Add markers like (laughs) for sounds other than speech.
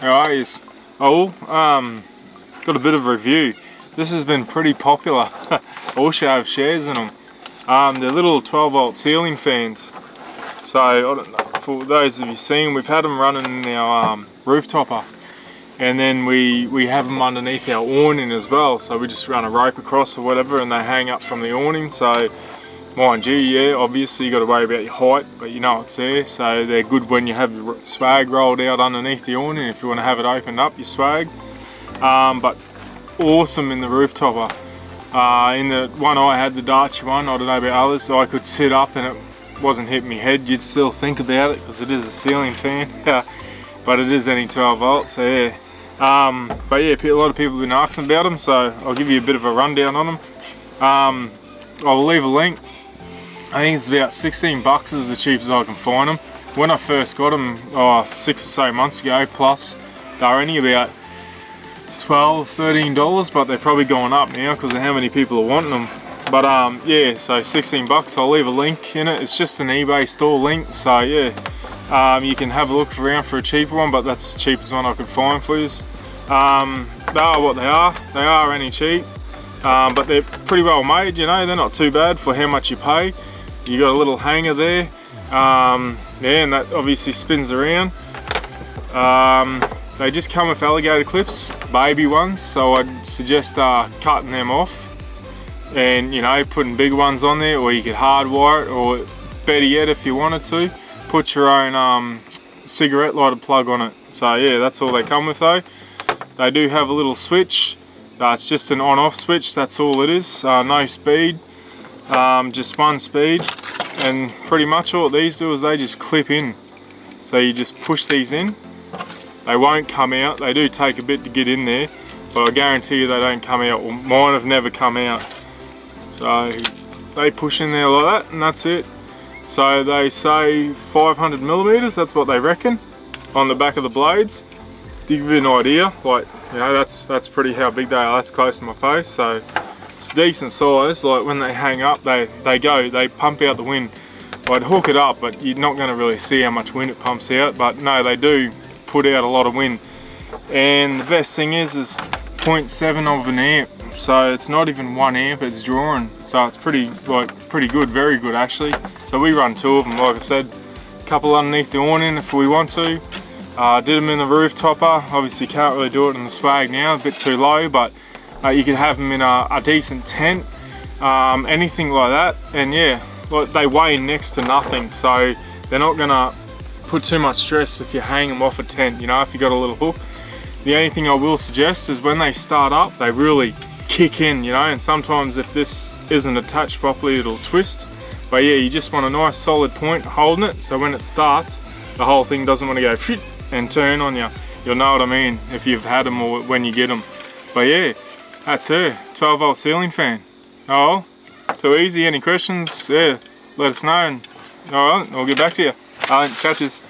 You? Oh, um, got a bit of a review. This has been pretty popular. (laughs) also have shares in them. Um, they're little 12 volt ceiling fans. So, for those of you seen, we've had them running in our um, roof topper. And then we, we have them underneath our awning as well. So we just run a rope across or whatever and they hang up from the awning. So mind you, yeah, obviously you got to worry about your height, but you know it's there. So they're good when you have your swag rolled out underneath the awning if you want to have it opened up, your swag. Um, but awesome in the roof topper. Uh, in the one I had, the Darche one, I don't know about others, so I could sit up and it wasn't hitting my head. You'd still think about it because it is a ceiling fan, (laughs) but it is only 12 volts, so yeah. Um, but yeah, a lot of people have been asking about them, so I'll give you a bit of a rundown on them. Um, I'll leave a link. I think it's about 16 bucks is the cheapest I can find them. When I first got them, oh, six or so months ago plus, they were only about 12 13 dollars but they're probably going up now because of how many people are wanting them but um yeah so 16 bucks i'll leave a link in it. It's just an ebay store link so yeah. Um, you can have a look around for a cheaper one but that's the cheapest one i could find for you um, they are what they are. They are any cheap um, but they're pretty well made you know. They're not too bad for how much you pay you got a little hanger there. Um, yeah and that obviously spins around. Um, they just come with alligator clips, baby ones, so I'd suggest uh, cutting them off. And you know putting big ones on there or you could hardwire it or better yet if you wanted to put your own um, cigarette lighter plug on it. So yeah that's all they come with though. They do have a little switch. Uh, it's just an on off switch that's all it is. Uh, no speed um, just one speed and pretty much all these do is they just clip in so you just push these in they won't come out. They do take a bit to get in there, but I guarantee you they don't come out. Well, mine have never come out. So they push in there like that and that's it. So they say 500 millimeters, that's what they reckon, on the back of the blades. To give you an idea, like, you know, that's that's pretty how big they are. That's close to my face, so it's decent size. Like when they hang up, they, they go, they pump out the wind. I'd hook it up, but you're not gonna really see how much wind it pumps out, but no, they do put out a lot of wind. And the best thing is, is 0.7 of an amp. So it's not even one amp it's drawing. So it's pretty, like, pretty good, very good actually. So we run two of them, like I said, a couple underneath the awning if we want to. Uh, did them in the roof topper. Obviously can't really do it in the swag now, a bit too low, but uh, you can have them in a, a decent tent, um, anything like that. And yeah, they weigh next to nothing. So they're not gonna put too much stress if you hang them off a tent, you know, if you got a little hook. The only thing I will suggest is when they start up, they really kick in, you know, and sometimes if this isn't attached properly, it'll twist. But yeah, you just want a nice solid point holding it, so when it starts, the whole thing doesn't want to go and turn on you. You'll know what I mean if you've had them or when you get them. But yeah, that's her, 12 volt ceiling fan. Oh, too easy, any questions? Yeah, let us know and alright, I'll get back to you. Alright, catches.